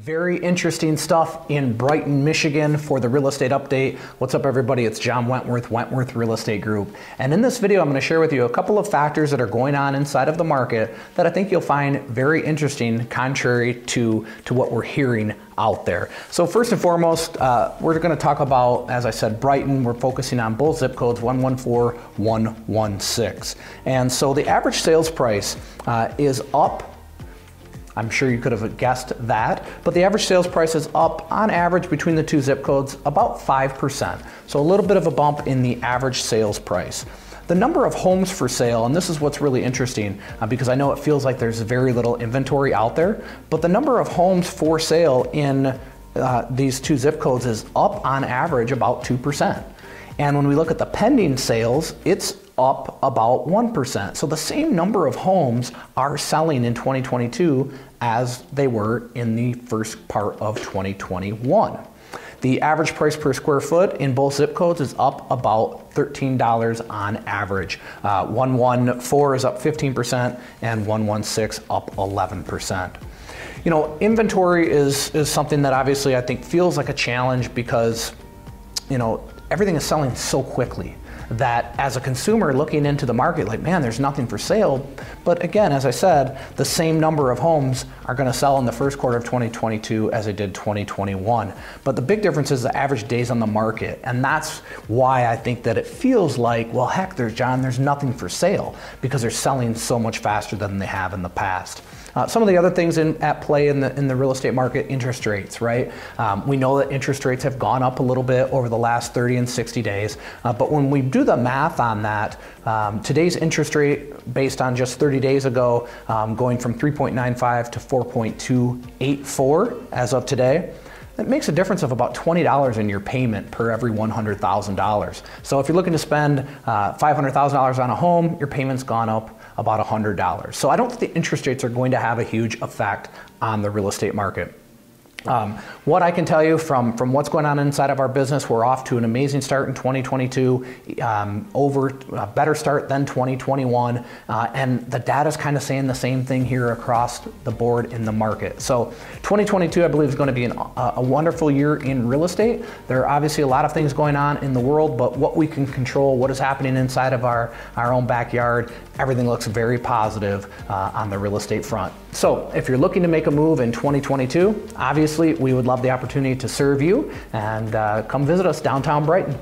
Very interesting stuff in Brighton, Michigan for the real estate update. What's up, everybody? It's John Wentworth, Wentworth Real Estate Group. And in this video, I'm going to share with you a couple of factors that are going on inside of the market that I think you'll find very interesting, contrary to, to what we're hearing out there. So, first and foremost, uh, we're going to talk about, as I said, Brighton. We're focusing on both zip codes 114, 116. And so the average sales price uh, is up I'm sure you could have guessed that, but the average sales price is up on average between the two zip codes about 5%. So a little bit of a bump in the average sales price. The number of homes for sale, and this is what's really interesting uh, because I know it feels like there's very little inventory out there, but the number of homes for sale in uh, these two zip codes is up on average about 2%. And when we look at the pending sales, it's up about 1%. So the same number of homes are selling in 2022 as they were in the first part of 2021. The average price per square foot in both zip codes is up about $13 on average. Uh, 114 is up 15% and 116 up 11%. You know, inventory is, is something that obviously I think feels like a challenge because, you know, everything is selling so quickly that as a consumer looking into the market, like, man, there's nothing for sale. But again, as I said, the same number of homes are going to sell in the first quarter of 2022 as they did 2021. But the big difference is the average days on the market. And that's why I think that it feels like, well, heck, there's John, there's nothing for sale because they're selling so much faster than they have in the past. Uh, some of the other things in, at play in the, in the real estate market, interest rates, right? Um, we know that interest rates have gone up a little bit over the last 30 and 60 days, uh, but when we do the math on that, um, today's interest rate based on just 30 days ago, um, going from 3.95 to 4.284 as of today, that makes a difference of about $20 in your payment per every $100,000. So if you're looking to spend uh, $500,000 on a home, your payment's gone up about $100. So I don't think the interest rates are going to have a huge effect on the real estate market. Um, what I can tell you from, from what's going on inside of our business, we're off to an amazing start in 2022, um, over a better start than 2021, uh, and the data is kind of saying the same thing here across the board in the market. So 2022, I believe, is going to be an, a, a wonderful year in real estate. There are obviously a lot of things going on in the world, but what we can control, what is happening inside of our, our own backyard, everything looks very positive uh, on the real estate front. So if you're looking to make a move in 2022, obviously we would love the opportunity to serve you and uh, come visit us downtown Brighton.